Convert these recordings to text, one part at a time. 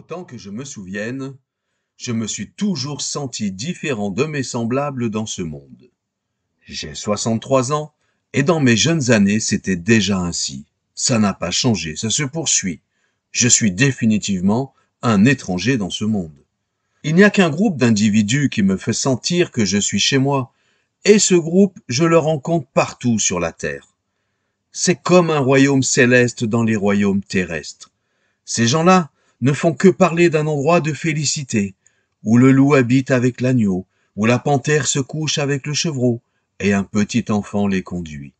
Autant que je me souvienne, je me suis toujours senti différent de mes semblables dans ce monde. J'ai 63 ans, et dans mes jeunes années, c'était déjà ainsi. Ça n'a pas changé, ça se poursuit. Je suis définitivement un étranger dans ce monde. Il n'y a qu'un groupe d'individus qui me fait sentir que je suis chez moi, et ce groupe, je le rencontre partout sur la terre. C'est comme un royaume céleste dans les royaumes terrestres. Ces gens-là ne font que parler d'un endroit de félicité, où le loup habite avec l'agneau, où la panthère se couche avec le chevreau, et un petit enfant les conduit.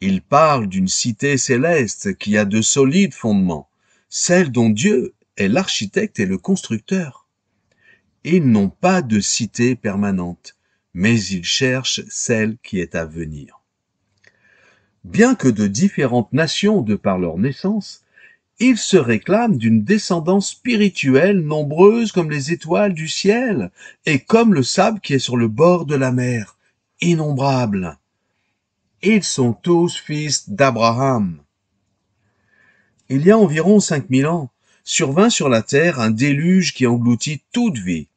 Ils parlent d'une cité céleste qui a de solides fondements, celle dont Dieu est l'architecte et le constructeur. Ils n'ont pas de cité permanente, mais ils cherchent celle qui est à venir. Bien que de différentes nations de par leur naissance, ils se réclament d'une descendance spirituelle nombreuse comme les étoiles du ciel et comme le sable qui est sur le bord de la mer, innombrable. Ils sont tous fils d'Abraham. Il y a environ cinq mille ans, survint sur la terre un déluge qui engloutit toute vie,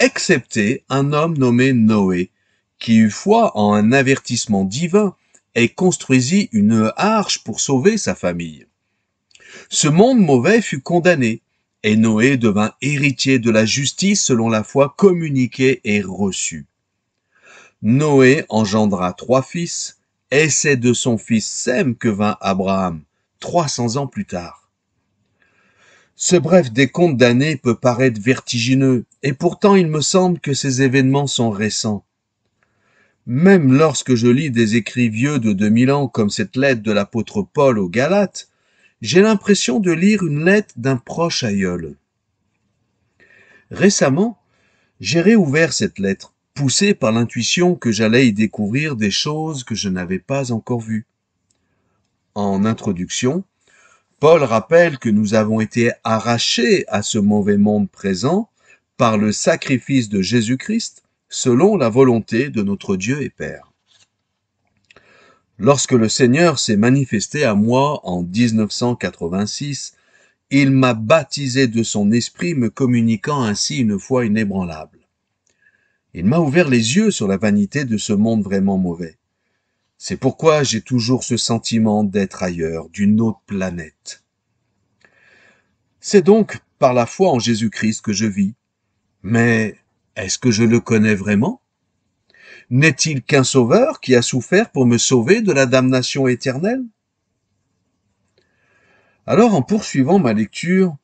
excepté un homme nommé Noé, qui eut foi en un avertissement divin et construisit une arche pour sauver sa famille. Ce monde mauvais fut condamné, et Noé devint héritier de la justice selon la foi communiquée et reçue. Noé engendra trois fils, et c'est de son fils Sem que vint Abraham, trois cents ans plus tard. Ce bref décompte d'années peut paraître vertigineux, et pourtant il me semble que ces événements sont récents. Même lorsque je lis des écrits vieux de 2000 ans comme cette lettre de l'apôtre Paul aux Galates, j'ai l'impression de lire une lettre d'un proche aïeul. Récemment, j'ai réouvert cette lettre, poussé par l'intuition que j'allais y découvrir des choses que je n'avais pas encore vues. En introduction, Paul rappelle que nous avons été arrachés à ce mauvais monde présent par le sacrifice de Jésus-Christ selon la volonté de notre Dieu et Père. Lorsque le Seigneur s'est manifesté à moi en 1986, il m'a baptisé de son esprit, me communiquant ainsi une foi inébranlable. Il m'a ouvert les yeux sur la vanité de ce monde vraiment mauvais. C'est pourquoi j'ai toujours ce sentiment d'être ailleurs, d'une autre planète. C'est donc par la foi en Jésus-Christ que je vis. Mais est-ce que je le connais vraiment? N'est-il qu'un sauveur qui a souffert pour me sauver de la damnation éternelle? Alors en poursuivant ma lecture,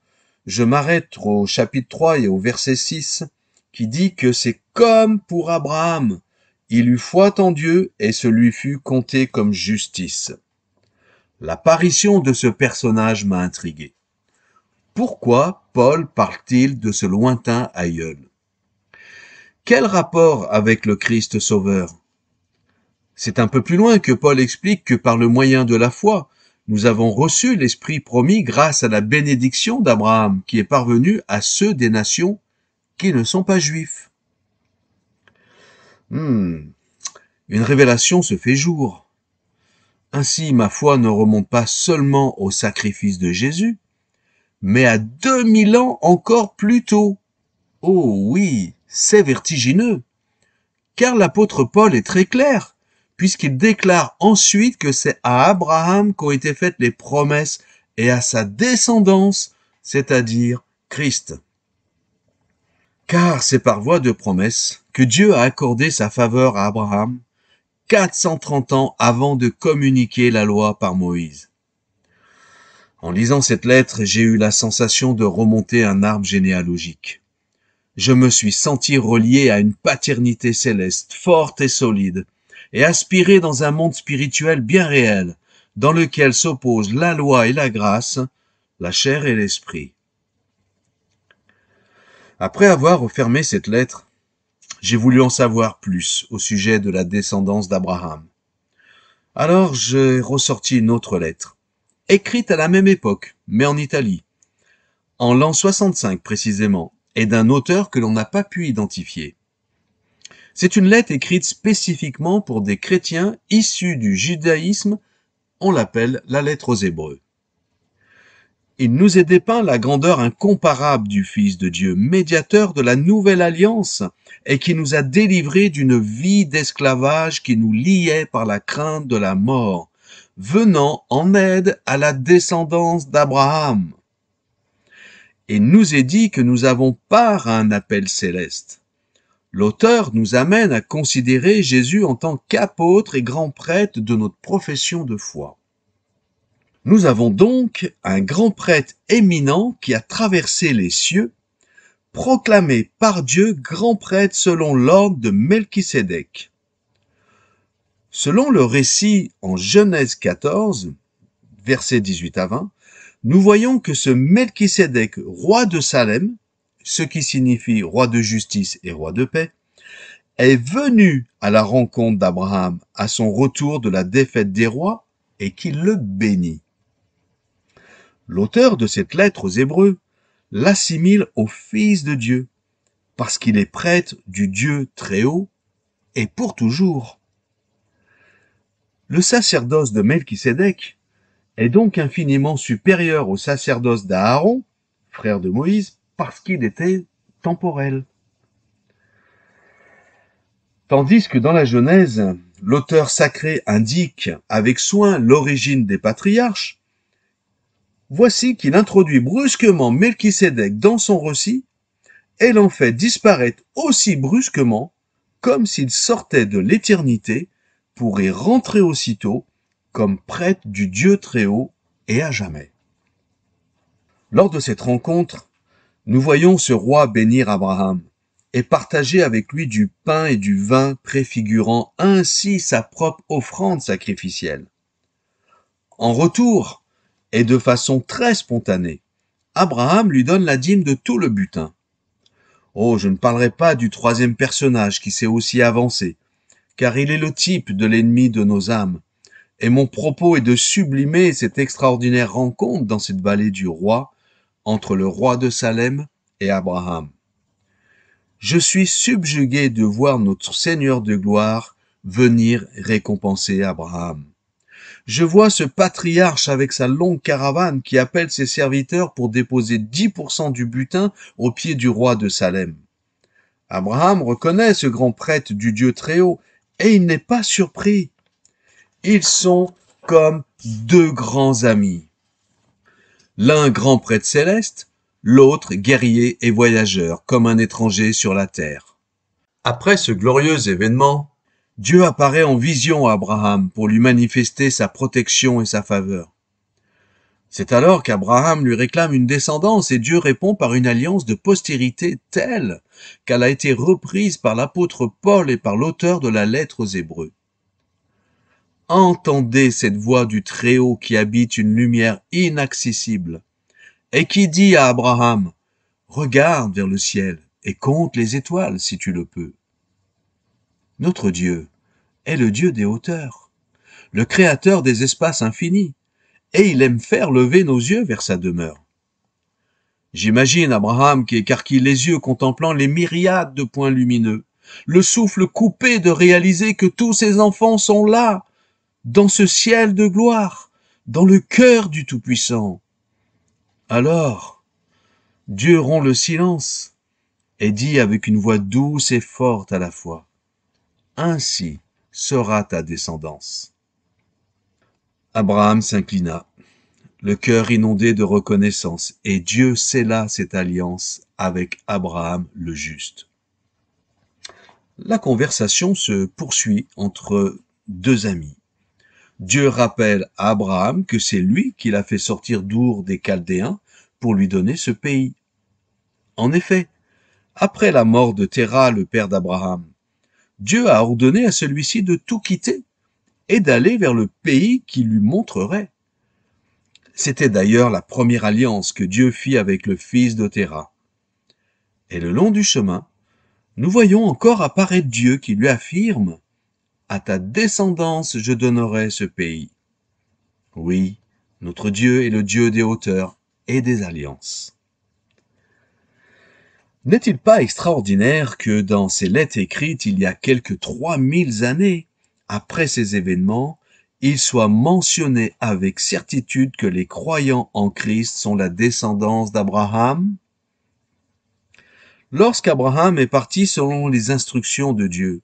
je m'arrête au chapitre 3 et au verset 6 qui dit que c'est comme pour Abraham. Il eut foi en Dieu et ce lui fut compté comme justice. L'apparition de ce personnage m'a intrigué. Pourquoi Paul parle-t-il de ce lointain aïeul? Quel rapport avec le Christ Sauveur? C'est un peu plus loin que Paul explique que par le moyen de la foi, nous avons reçu l'Esprit promis grâce à la bénédiction d'Abraham qui est parvenue à ceux des nations qui ne sont pas juifs. Hmm. Une révélation se fait jour. Ainsi, ma foi ne remonte pas seulement au sacrifice de Jésus, mais à 2000 ans encore plus tôt. Oh oui, c'est vertigineux. Car l'apôtre Paul est très clair, puisqu'il déclare ensuite que c'est à Abraham qu'ont été faites les promesses et à sa descendance, c'est-à-dire Christ. Car c'est par voie de promesse que Dieu a accordé sa faveur à Abraham 430 ans avant de communiquer la loi par Moïse. En lisant cette lettre, j'ai eu la sensation de remonter un arbre généalogique je me suis senti relié à une paternité céleste, forte et solide, et aspiré dans un monde spirituel bien réel, dans lequel s'opposent la loi et la grâce, la chair et l'esprit. Après avoir refermé cette lettre, j'ai voulu en savoir plus au sujet de la descendance d'Abraham. Alors j'ai ressorti une autre lettre, écrite à la même époque, mais en Italie, en l'an 65 précisément, et d'un auteur que l'on n'a pas pu identifier. C'est une lettre écrite spécifiquement pour des chrétiens issus du judaïsme, on l'appelle la lettre aux Hébreux. il nous est dépeint la grandeur incomparable du Fils de Dieu, médiateur de la nouvelle alliance, et qui nous a délivrés d'une vie d'esclavage qui nous liait par la crainte de la mort, venant en aide à la descendance d'Abraham. Il nous est dit que nous avons part à un appel céleste. L'auteur nous amène à considérer Jésus en tant qu'apôtre et grand prêtre de notre profession de foi. Nous avons donc un grand prêtre éminent qui a traversé les cieux, proclamé par Dieu grand prêtre selon l'ordre de Melchisédek. Selon le récit en Genèse 14, versets 18 à 20, nous voyons que ce Melchisédek, roi de Salem, ce qui signifie roi de justice et roi de paix, est venu à la rencontre d'Abraham à son retour de la défaite des rois et qu'il le bénit. L'auteur de cette lettre aux Hébreux l'assimile au Fils de Dieu, parce qu'il est prêtre du Dieu très haut et pour toujours. Le sacerdoce de Melchisédek est donc infiniment supérieur au sacerdoce d'Aaron, frère de Moïse, parce qu'il était temporel. Tandis que dans la Genèse, l'auteur sacré indique avec soin l'origine des patriarches, voici qu'il introduit brusquement Melchisédek dans son récit et l'en fait disparaître aussi brusquement comme s'il sortait de l'éternité pour y rentrer aussitôt comme prêtre du Dieu très haut et à jamais. Lors de cette rencontre, nous voyons ce roi bénir Abraham et partager avec lui du pain et du vin préfigurant ainsi sa propre offrande sacrificielle. En retour, et de façon très spontanée. Abraham lui donne la dîme de tout le butin. Oh, je ne parlerai pas du troisième personnage qui s'est aussi avancé, car il est le type de l'ennemi de nos âmes, et mon propos est de sublimer cette extraordinaire rencontre dans cette vallée du roi, entre le roi de Salem et Abraham. Je suis subjugué de voir notre Seigneur de gloire venir récompenser Abraham je vois ce patriarche avec sa longue caravane qui appelle ses serviteurs pour déposer 10% du butin au pied du roi de Salem. Abraham reconnaît ce grand prêtre du Dieu très haut et il n'est pas surpris. Ils sont comme deux grands amis. L'un grand prêtre céleste, l'autre guerrier et voyageur comme un étranger sur la terre. Après ce glorieux événement, Dieu apparaît en vision à Abraham pour lui manifester sa protection et sa faveur. C'est alors qu'Abraham lui réclame une descendance et Dieu répond par une alliance de postérité telle qu'elle a été reprise par l'apôtre Paul et par l'auteur de la lettre aux Hébreux. Entendez cette voix du Très-Haut qui habite une lumière inaccessible et qui dit à Abraham, Regarde vers le ciel et compte les étoiles si tu le peux. Notre Dieu est le Dieu des hauteurs, le créateur des espaces infinis, et il aime faire lever nos yeux vers sa demeure. J'imagine Abraham qui écarquille les yeux contemplant les myriades de points lumineux, le souffle coupé de réaliser que tous ses enfants sont là, dans ce ciel de gloire, dans le cœur du Tout-Puissant. Alors, Dieu rompt le silence et dit avec une voix douce et forte à la fois, ainsi sera ta descendance. Abraham s'inclina, le cœur inondé de reconnaissance, et Dieu scella cette alliance avec Abraham le juste. La conversation se poursuit entre deux amis. Dieu rappelle à Abraham que c'est lui qui l'a fait sortir d'Our des Chaldéens pour lui donner ce pays. En effet, après la mort de Terah, le père d'Abraham, Dieu a ordonné à celui-ci de tout quitter et d'aller vers le pays qu'il lui montrerait. C'était d'ailleurs la première alliance que Dieu fit avec le fils de Terah. Et le long du chemin, nous voyons encore apparaître Dieu qui lui affirme À ta descendance je donnerai ce pays. Oui, notre Dieu est le Dieu des hauteurs et des alliances. N'est-il pas extraordinaire que dans ces lettres écrites il y a trois mille années, après ces événements, il soit mentionné avec certitude que les croyants en Christ sont la descendance d'Abraham? Lorsqu'Abraham est parti selon les instructions de Dieu,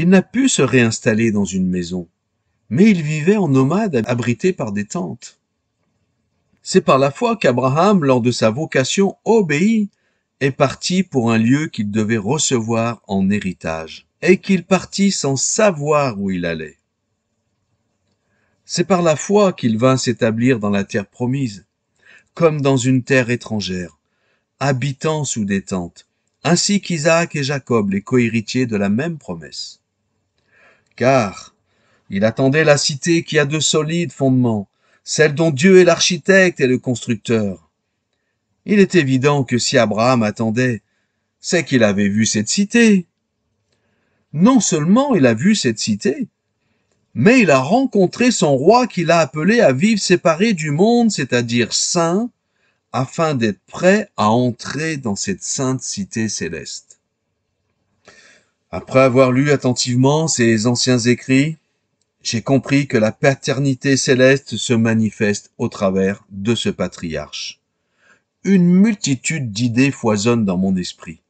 il n'a pu se réinstaller dans une maison, mais il vivait en nomade abrité par des tentes. C'est par la foi qu'Abraham, lors de sa vocation, obéit est parti pour un lieu qu'il devait recevoir en héritage, et qu'il partit sans savoir où il allait. C'est par la foi qu'il vint s'établir dans la terre promise, comme dans une terre étrangère, habitant sous des tentes, ainsi qu'Isaac et Jacob, les cohéritiers de la même promesse. Car il attendait la cité qui a de solides fondements, celle dont Dieu est l'architecte et le constructeur. Il est évident que si Abraham attendait, c'est qu'il avait vu cette cité. Non seulement il a vu cette cité, mais il a rencontré son roi qu'il a appelé à vivre séparé du monde, c'est-à-dire saint, afin d'être prêt à entrer dans cette sainte cité céleste. Après avoir lu attentivement ces anciens écrits, j'ai compris que la paternité céleste se manifeste au travers de ce patriarche. Une multitude d'idées foisonnent dans mon esprit.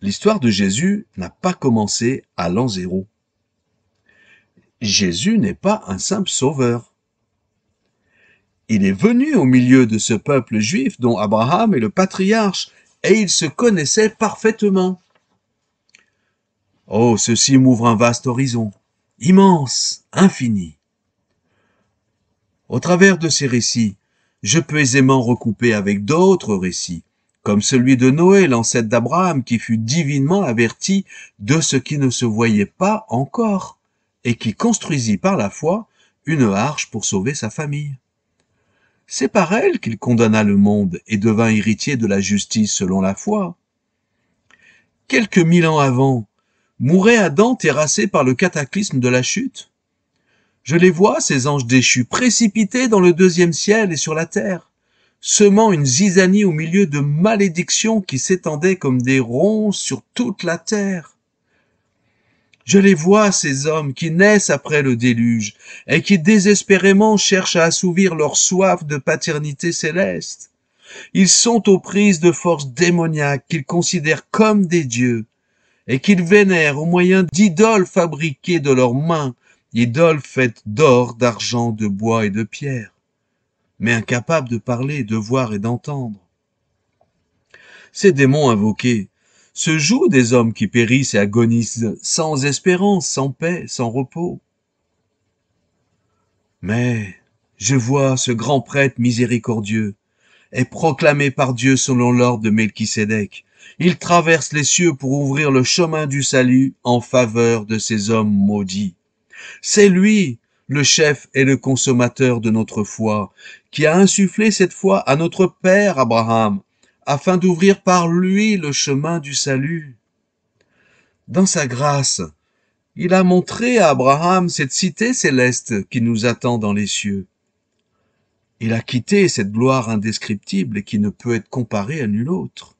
L'histoire de Jésus n'a pas commencé à l'an zéro. Jésus n'est pas un simple sauveur. Il est venu au milieu de ce peuple juif dont Abraham est le patriarche, et il se connaissait parfaitement. Oh, ceci m'ouvre un vaste horizon immense, infini. Au travers de ces récits, je peux aisément recouper avec d'autres récits, comme celui de Noé, l'ancêtre d'Abraham, qui fut divinement averti de ce qui ne se voyait pas encore, et qui construisit par la foi une arche pour sauver sa famille. C'est par elle qu'il condamna le monde et devint héritier de la justice selon la foi. Quelques mille ans avant, Mourait Adam terrassé par le cataclysme de la chute Je les vois, ces anges déchus, précipités dans le deuxième ciel et sur la terre, semant une zizanie au milieu de malédictions qui s'étendaient comme des ronces sur toute la terre. Je les vois, ces hommes qui naissent après le déluge et qui désespérément cherchent à assouvir leur soif de paternité céleste. Ils sont aux prises de forces démoniaques qu'ils considèrent comme des dieux et qu'ils vénèrent au moyen d'idoles fabriquées de leurs mains, idoles faites d'or, d'argent, de bois et de pierre, mais incapables de parler, de voir et d'entendre. Ces démons invoqués se jouent des hommes qui périssent et agonisent sans espérance, sans paix, sans repos. Mais je vois ce grand prêtre miséricordieux, est proclamé par Dieu selon l'ordre de Melchisédek, il traverse les cieux pour ouvrir le chemin du salut en faveur de ces hommes maudits. C'est lui, le chef et le consommateur de notre foi, qui a insufflé cette foi à notre Père Abraham, afin d'ouvrir par lui le chemin du salut. Dans sa grâce, il a montré à Abraham cette cité céleste qui nous attend dans les cieux. Il a quitté cette gloire indescriptible et qui ne peut être comparée à nul autre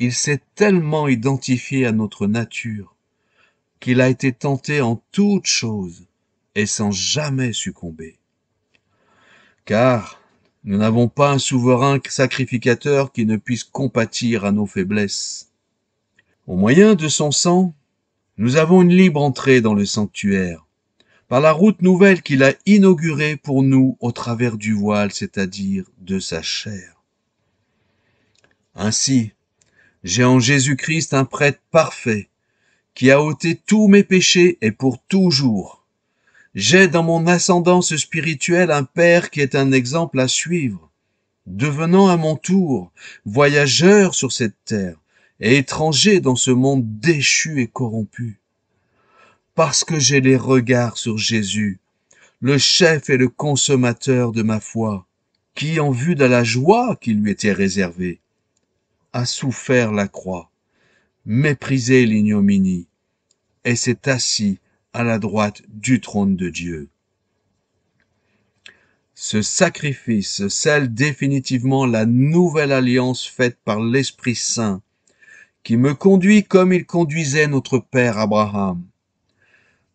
il s'est tellement identifié à notre nature qu'il a été tenté en toutes choses et sans jamais succomber. Car nous n'avons pas un souverain sacrificateur qui ne puisse compatir à nos faiblesses. Au moyen de son sang, nous avons une libre entrée dans le sanctuaire, par la route nouvelle qu'il a inaugurée pour nous au travers du voile, c'est-à-dire de sa chair. Ainsi, j'ai en Jésus-Christ un prêtre parfait, qui a ôté tous mes péchés et pour toujours. J'ai dans mon ascendance spirituelle un Père qui est un exemple à suivre, devenant à mon tour voyageur sur cette terre et étranger dans ce monde déchu et corrompu. Parce que j'ai les regards sur Jésus, le chef et le consommateur de ma foi, qui, en vue de la joie qui lui était réservée, a souffert la croix, méprisé l'ignominie, et s'est assis à la droite du trône de Dieu. Ce sacrifice scelle définitivement la nouvelle alliance faite par l'Esprit Saint, qui me conduit comme il conduisait notre Père Abraham.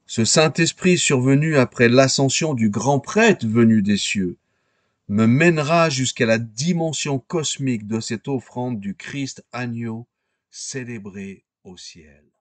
Ce Saint-Esprit survenu après l'ascension du grand prêtre venu des cieux me mènera jusqu'à la dimension cosmique de cette offrande du Christ agneau célébré au ciel.